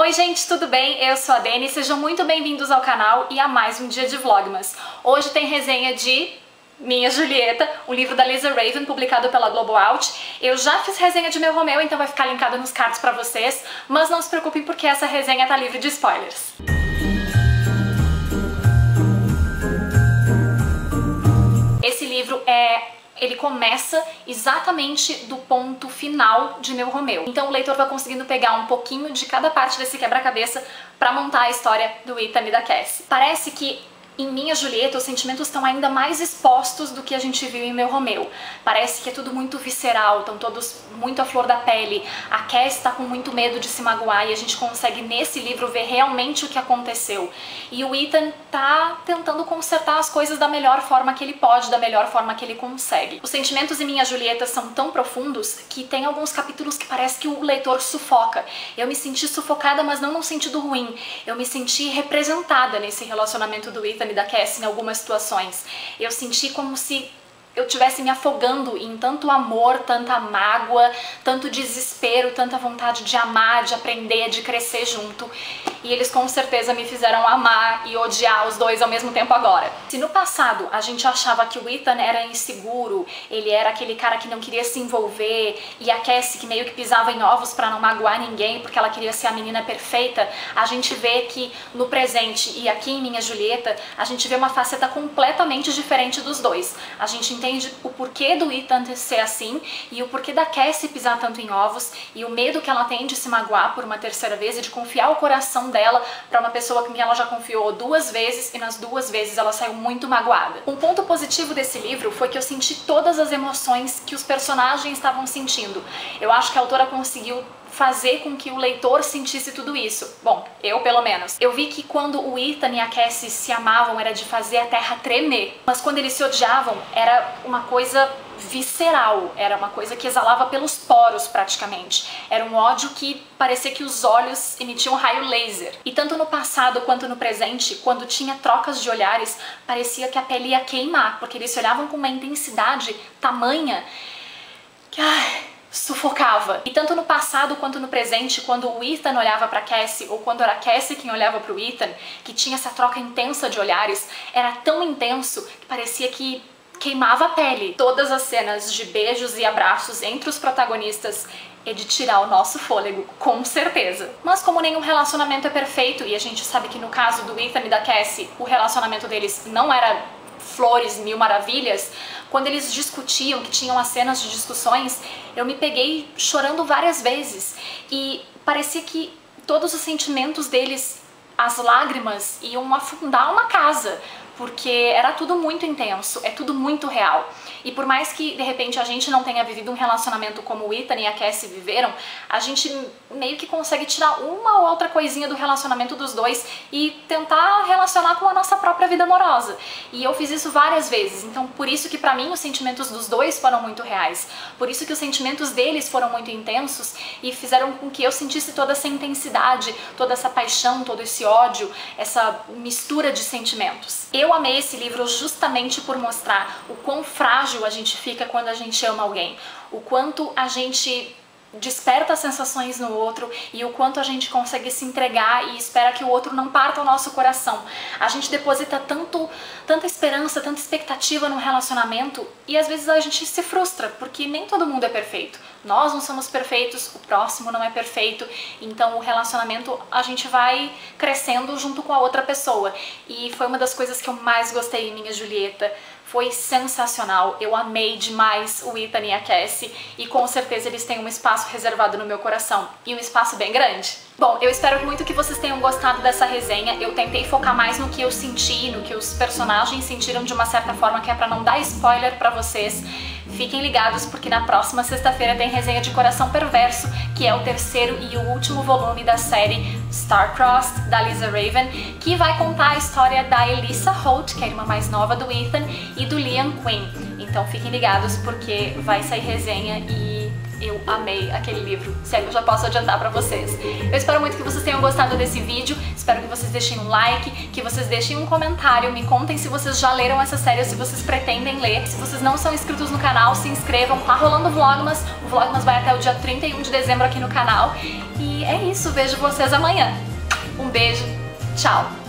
Oi gente, tudo bem? Eu sou a Dani, sejam muito bem-vindos ao canal e a mais um dia de Vlogmas. Hoje tem resenha de Minha Julieta, o livro da Lisa Raven, publicado pela Global Out. Eu já fiz resenha de Meu Romeu, então vai ficar linkado nos cards pra vocês, mas não se preocupem porque essa resenha tá livre de spoilers. Ele começa exatamente do ponto final de Meu Romeu. Então o leitor vai conseguindo pegar um pouquinho de cada parte desse quebra-cabeça para montar a história do Ethan e da Cassie. Parece que em Minha Julieta, os sentimentos estão ainda mais expostos do que a gente viu em Meu Romeu. Parece que é tudo muito visceral, estão todos muito à flor da pele. A Cass está com muito medo de se magoar e a gente consegue nesse livro ver realmente o que aconteceu. E o Ethan tá tentando consertar as coisas da melhor forma que ele pode, da melhor forma que ele consegue. Os sentimentos em Minha Julieta são tão profundos que tem alguns capítulos que parece que o leitor sufoca. Eu me senti sufocada, mas não num sentido ruim. Eu me senti representada nesse relacionamento do Ethan da Cassie em algumas situações. Eu senti como se eu tivesse me afogando em tanto amor, tanta mágoa, tanto desespero, tanta vontade de amar, de aprender, de crescer junto. E eles com certeza me fizeram amar e odiar os dois ao mesmo tempo agora. Se no passado a gente achava que o Ethan era inseguro, ele era aquele cara que não queria se envolver, e a Cassie que meio que pisava em ovos para não magoar ninguém porque ela queria ser a menina perfeita, a gente vê que no presente e aqui em Minha Julieta, a gente vê uma faceta completamente diferente dos dois. A gente entende o porquê do Ethan ser assim e o porquê da Cassie pisar tanto em ovos e o medo que ela tem de se magoar por uma terceira vez e de confiar o coração dela para uma pessoa que ela já confiou duas vezes e nas duas vezes ela saiu muito magoada. Um ponto positivo desse livro foi que eu senti todas as emoções que os personagens estavam sentindo. Eu acho que a autora conseguiu fazer com que o leitor sentisse tudo isso. Bom, eu pelo menos. Eu vi que quando o Ethan e a Cassie se amavam era de fazer a terra tremer, mas quando eles se odiavam era uma coisa visceral, era uma coisa que exalava pelos poros praticamente. Era um ódio que parecia que os olhos emitiam um raio laser. E tanto no passado quanto no presente, quando tinha trocas de olhares, parecia que a pele ia queimar, porque eles se olhavam com uma intensidade tamanha que ai, sufocava. E tanto no passado quanto no presente, quando o Ethan olhava para Cassie ou quando era Cassie quem olhava para o Ethan, que tinha essa troca intensa de olhares, era tão intenso que parecia que queimava a pele. Todas as cenas de beijos e abraços entre os protagonistas é de tirar o nosso fôlego, com certeza. Mas como nenhum relacionamento é perfeito, e a gente sabe que no caso do Ethan e da Cassie, o relacionamento deles não era flores, mil maravilhas, quando eles discutiam, que tinham as cenas de discussões, eu me peguei chorando várias vezes e parecia que todos os sentimentos deles, as lágrimas, iam afundar uma casa, porque era tudo muito intenso, é tudo muito real. E por mais que de repente a gente não tenha vivido um relacionamento como o Ethan e a Cassie viveram, a gente meio que consegue tirar uma ou outra coisinha do relacionamento dos dois e tentar relacionar com a nossa própria vida amorosa. E eu fiz isso várias vezes, então por isso que para mim os sentimentos dos dois foram muito reais. Por isso que os sentimentos deles foram muito intensos e fizeram com que eu sentisse toda essa intensidade, toda essa paixão, todo esse ódio, essa mistura de sentimentos. Eu eu amei esse livro justamente por mostrar o quão frágil a gente fica quando a gente ama alguém, o quanto a gente desperta sensações no outro e o quanto a gente consegue se entregar e espera que o outro não parta o nosso coração. A gente deposita tanto, tanta esperança, tanta expectativa no relacionamento e às vezes a gente se frustra porque nem todo mundo é perfeito. Nós não somos perfeitos, o próximo não é perfeito, então o relacionamento a gente vai crescendo junto com a outra pessoa. E foi uma das coisas que eu mais gostei em Minha Julieta foi sensacional, eu amei demais o Ethan e a Cassie e com certeza eles têm um espaço reservado no meu coração e um espaço bem grande. Bom, eu espero muito que vocês tenham gostado dessa resenha. Eu tentei focar mais no que eu senti, no que os personagens sentiram de uma certa forma, que é pra não dar spoiler pra vocês. Fiquem ligados porque na próxima sexta-feira tem resenha de Coração Perverso, que é o terceiro e o último volume da série Star-Crossed, da Lisa Raven, que vai contar a história da Elissa Holt, que é a irmã mais nova do Ethan, e do Liam Quinn. Então fiquem ligados porque vai sair resenha e eu amei aquele livro, que eu já posso adiantar pra vocês. Eu espero muito que vocês tenham gostado desse vídeo, espero que vocês deixem um like, que vocês deixem um comentário, me contem se vocês já leram essa série ou se vocês pretendem ler. Se vocês não são inscritos no canal, se inscrevam, tá rolando Vlogmas, o Vlogmas vai até o dia 31 de dezembro aqui no canal. E é isso, vejo vocês amanhã. Um beijo, tchau!